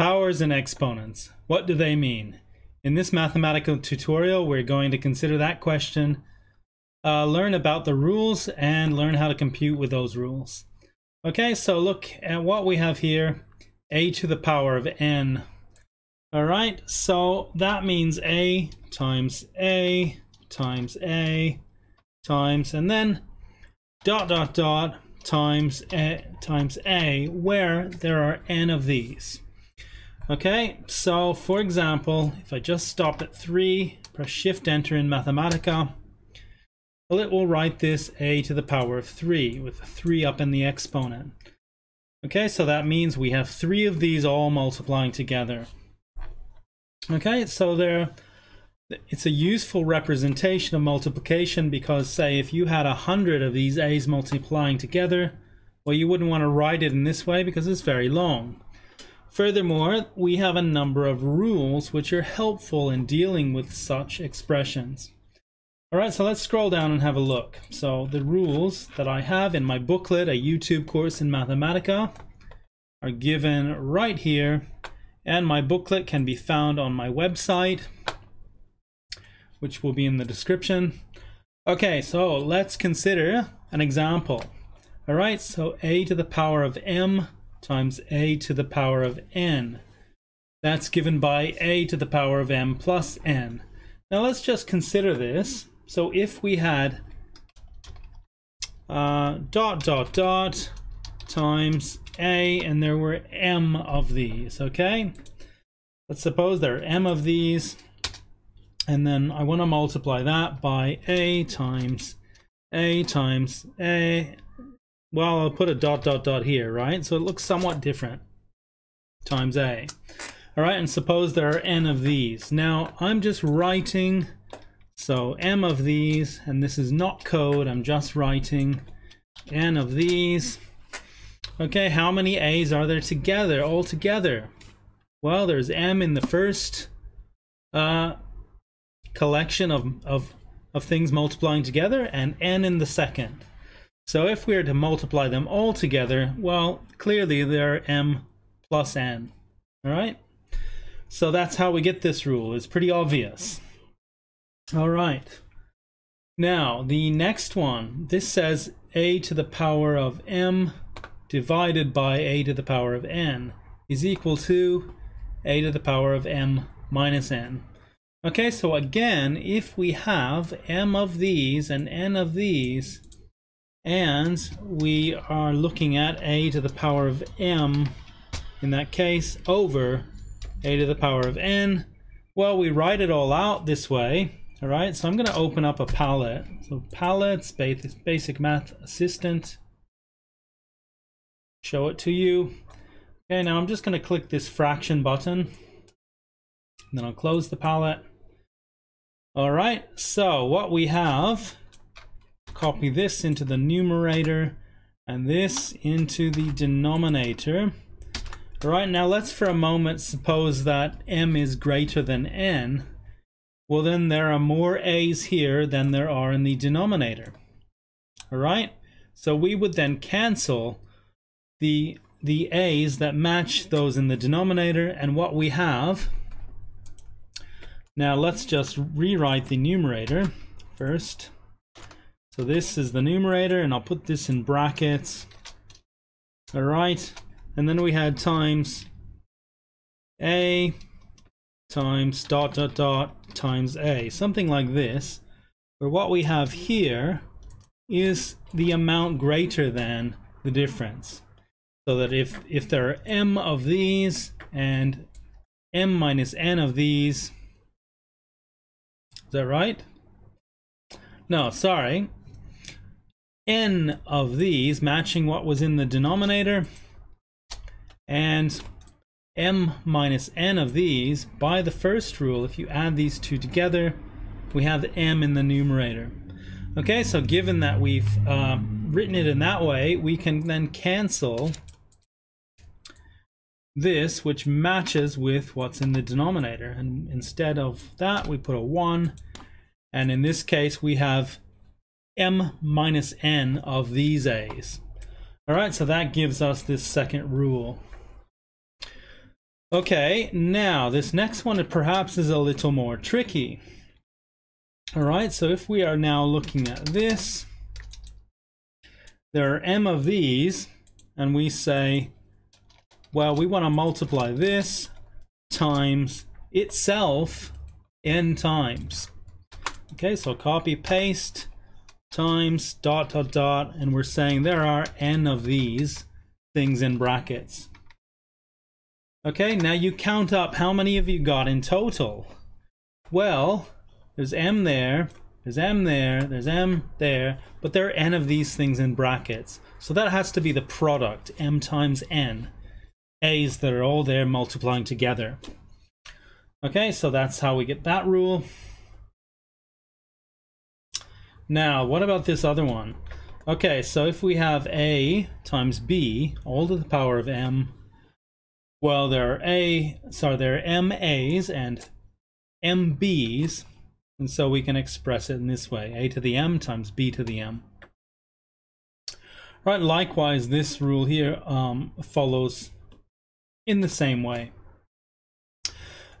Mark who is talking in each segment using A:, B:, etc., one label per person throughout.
A: Powers and exponents. What do they mean? In this Mathematica tutorial, we're going to consider that question, uh, learn about the rules, and learn how to compute with those rules. Okay, so look at what we have here, a to the power of n. All right, so that means a times a times a times, and then dot dot dot times a, times a, where there are n of these. Okay, so for example, if I just stop at 3, press Shift Enter in Mathematica, well, it will write this a to the power of 3 with 3 up in the exponent. Okay, so that means we have three of these all multiplying together. Okay, so there, it's a useful representation of multiplication because say if you had a hundred of these a's multiplying together, well you wouldn't want to write it in this way because it's very long. Furthermore, we have a number of rules which are helpful in dealing with such expressions. Alright, so let's scroll down and have a look. So the rules that I have in my booklet, a YouTube course in Mathematica, are given right here. And my booklet can be found on my website, which will be in the description. Okay, so let's consider an example. Alright, so a to the power of m times a to the power of n. That's given by a to the power of m plus n. Now let's just consider this. So if we had uh, dot dot dot times a and there were m of these, okay? Let's suppose there are m of these and then I want to multiply that by a times a times a well, I'll put a dot dot dot here, right? So it looks somewhat different times a. All right, and suppose there are n of these. Now, I'm just writing, so m of these, and this is not code, I'm just writing n of these. Okay, how many a's are there together, all together? Well, there's m in the first uh, collection of, of, of things multiplying together, and n in the second. So if we were to multiply them all together, well, clearly they're m plus n. All right? So that's how we get this rule. It's pretty obvious. All right. Now, the next one, this says a to the power of m divided by a to the power of n is equal to a to the power of m minus n. Okay, so again, if we have m of these and n of these, and we are looking at a to the power of m in that case over a to the power of n. Well we write it all out this way all right? So i'm going to open up a palette. So palettes basic math assistant. Show it to you. Okay now i'm just going to click this fraction button. Then i'll close the palette. All right so what we have copy this into the numerator and this into the denominator. Right now let's for a moment suppose that m is greater than n. Well then there are more a's here than there are in the denominator. Alright, so we would then cancel the, the a's that match those in the denominator and what we have. Now let's just rewrite the numerator first. So this is the numerator, and I'll put this in brackets. All right, and then we had times a times dot dot dot times a, something like this, where what we have here is the amount greater than the difference. So that if, if there are m of these and m minus n of these, is that right? No, sorry n of these matching what was in the denominator and m minus n of these by the first rule if you add these two together we have m in the numerator. Okay so given that we've uh, written it in that way we can then cancel this which matches with what's in the denominator. And instead of that we put a 1 and in this case we have m minus n of these a's. All right, so that gives us this second rule. Okay, now this next one perhaps is a little more tricky. All right, so if we are now looking at this, there are m of these, and we say, well, we want to multiply this times itself n times. Okay, so copy, paste, times, dot, dot, dot, and we're saying there are n of these things in brackets. Okay, now you count up how many of you got in total. Well, there's m there, there's m there, there's m there, but there are n of these things in brackets. So that has to be the product, m times n. a's that are all there multiplying together. Okay, so that's how we get that rule. Now, what about this other one? Okay, so if we have a times b, all to the power of m well, there are A, sorry, there are MAs and MBs, and so we can express it in this way, A to the M times B to the M. Right, likewise, this rule here um, follows in the same way.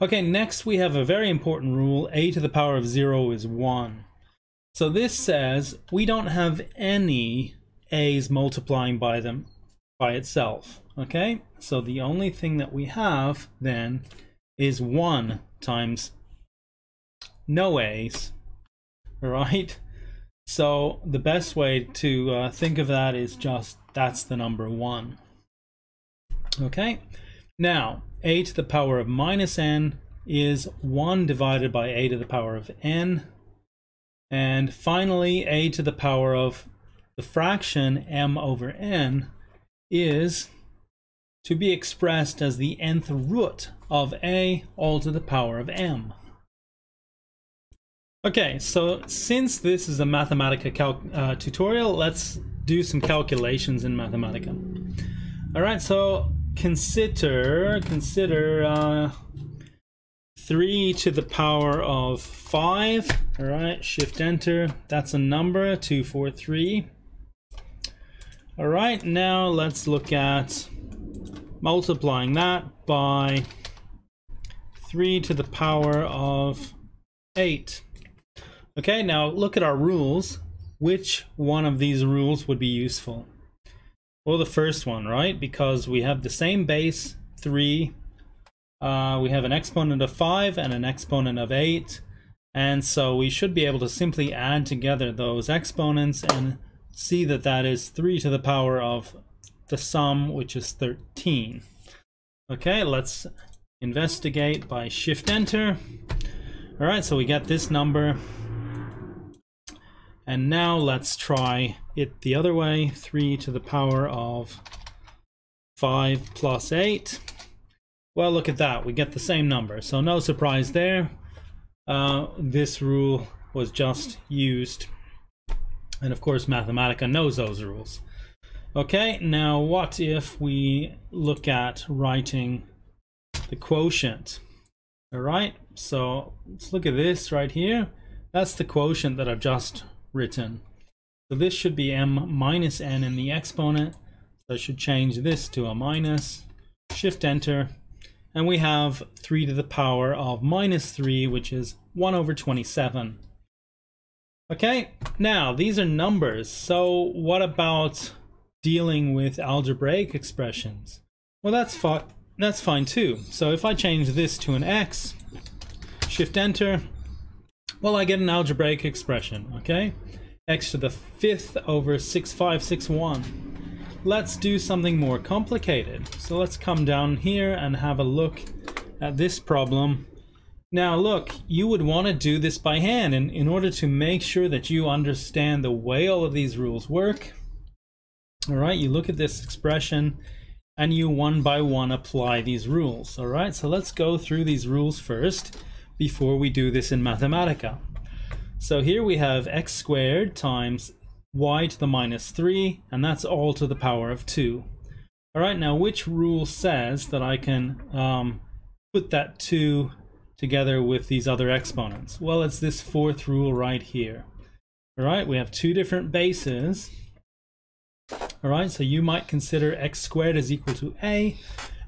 A: Okay, next we have a very important rule, A to the power of 0 is 1. So this says we don't have any A's multiplying by them by itself. Okay, so the only thing that we have then is 1 times no a's, right? So the best way to uh, think of that is just that's the number 1. Okay, now a to the power of minus n is 1 divided by a to the power of n. And finally, a to the power of the fraction m over n is to be expressed as the nth root of a all to the power of m. Okay, so since this is a Mathematica uh, tutorial, let's do some calculations in Mathematica. All right, so consider consider uh, 3 to the power of 5. All right, shift enter. That's a number, 243. All right, now let's look at multiplying that by 3 to the power of 8. Okay, now look at our rules. Which one of these rules would be useful? Well, the first one, right? Because we have the same base, 3. Uh, we have an exponent of 5 and an exponent of 8. And so we should be able to simply add together those exponents and see that that is 3 to the power of the sum, which is 13. Okay, let's investigate by shift enter. All right, so we get this number. And now let's try it the other way, 3 to the power of 5 plus 8. Well, look at that, we get the same number. So no surprise there. Uh, this rule was just used. And of course, Mathematica knows those rules. Okay, now what if we look at writing the quotient? All right, so let's look at this right here. That's the quotient that I've just written. So this should be m minus n in the exponent. So I should change this to a minus, shift enter, and we have 3 to the power of minus 3, which is 1 over 27. Okay, now these are numbers. So what about dealing with algebraic expressions. Well, that's fine. That's fine too. So if I change this to an x, shift enter, well, I get an algebraic expression, okay? x to the fifth over 6561. Let's do something more complicated. So let's come down here and have a look at this problem. Now look, you would want to do this by hand and in order to make sure that you understand the way all of these rules work, all right, you look at this expression and you one by one apply these rules. All right, so let's go through these rules first before we do this in Mathematica. So here we have x squared times y to the minus 3, and that's all to the power of 2. All right, now which rule says that I can um, put that 2 together with these other exponents? Well, it's this fourth rule right here. All right, we have two different bases, all right, so you might consider x squared is equal to a,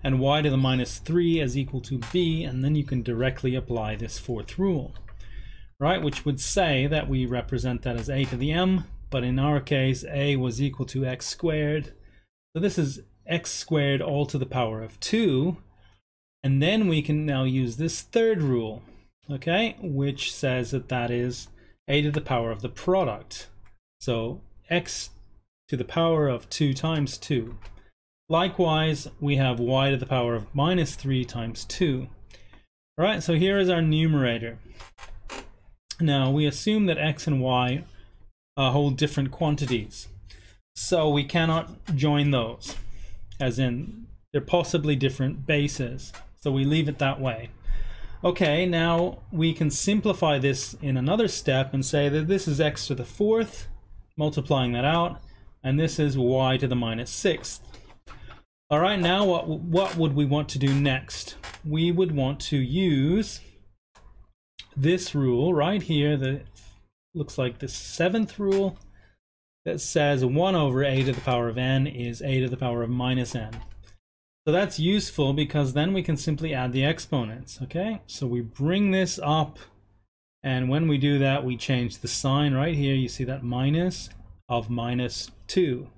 A: and y to the minus 3 is equal to b, and then you can directly apply this fourth rule, right? Which would say that we represent that as a to the m, but in our case, a was equal to x squared. So this is x squared all to the power of 2, and then we can now use this third rule, okay, which says that that is a to the power of the product. So x to the power of 2 times 2. Likewise, we have y to the power of minus 3 times 2. All right, so here is our numerator. Now, we assume that x and y uh, whole different quantities. So we cannot join those, as in they're possibly different bases. So we leave it that way. Okay, now we can simplify this in another step and say that this is x to the fourth, multiplying that out, and this is y to the minus sixth. All right, now what, what would we want to do next? We would want to use this rule right here that looks like the seventh rule that says 1 over a to the power of n is a to the power of minus n. So that's useful because then we can simply add the exponents, okay? So we bring this up, and when we do that, we change the sign right here. You see that minus of minus 2.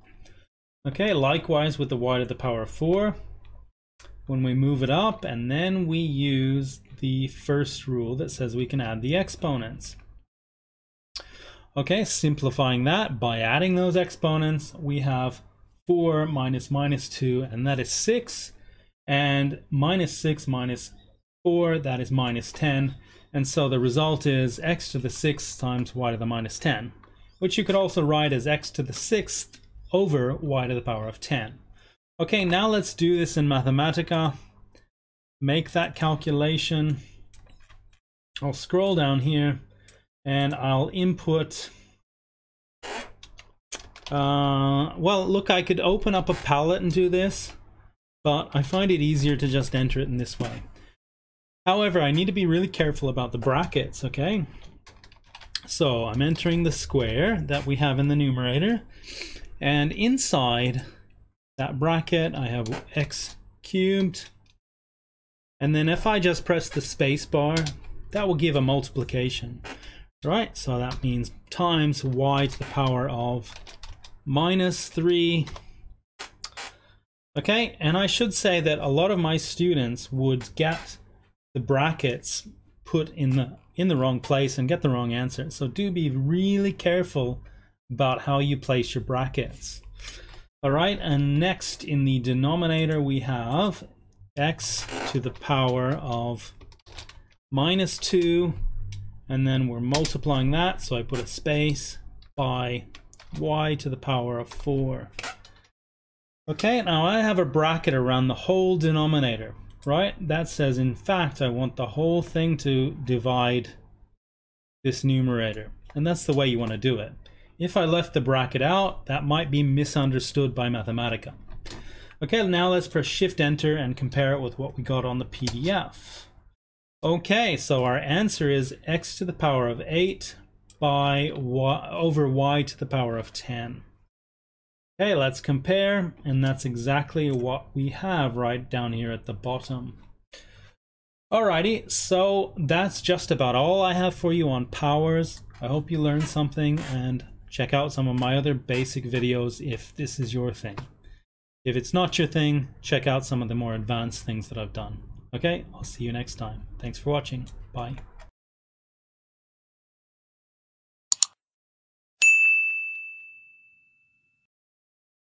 A: Okay, likewise with the y to the power of 4. When we move it up, and then we use the first rule that says we can add the exponents. Okay, simplifying that by adding those exponents, we have 4 minus minus 2, and that is 6. And minus 6 minus 4, that is minus 10. And so the result is x to the 6th times y to the minus 10, which you could also write as x to the 6th over y to the power of 10. Okay, now let's do this in Mathematica. Make that calculation. I'll scroll down here and I'll input uh, well, look, I could open up a palette and do this, but I find it easier to just enter it in this way. However, I need to be really careful about the brackets, okay? So I'm entering the square that we have in the numerator, and inside that bracket I have x cubed, and then if I just press the space bar, that will give a multiplication, right? So that means times y to the power of minus 3. Okay, and I should say that a lot of my students would get the brackets put in the in the wrong place and get the wrong answer. So do be really careful about how you place your brackets. All right, and next in the denominator we have x to the power of minus 2 and then we're multiplying that so I put a space by y to the power of 4. Okay, now I have a bracket around the whole denominator, right? That says, in fact, I want the whole thing to divide this numerator. And that's the way you want to do it. If I left the bracket out, that might be misunderstood by Mathematica. Okay, now let's press Shift Enter and compare it with what we got on the PDF. Okay, so our answer is x to the power of 8 by y over y to the power of 10. Okay, let's compare, and that's exactly what we have right down here at the bottom. Alrighty, so that's just about all I have for you on powers. I hope you learned something, and check out some of my other basic videos if this is your thing. If it's not your thing, check out some of the more advanced things that I've done. Okay, I'll see you next time. Thanks for watching. Bye.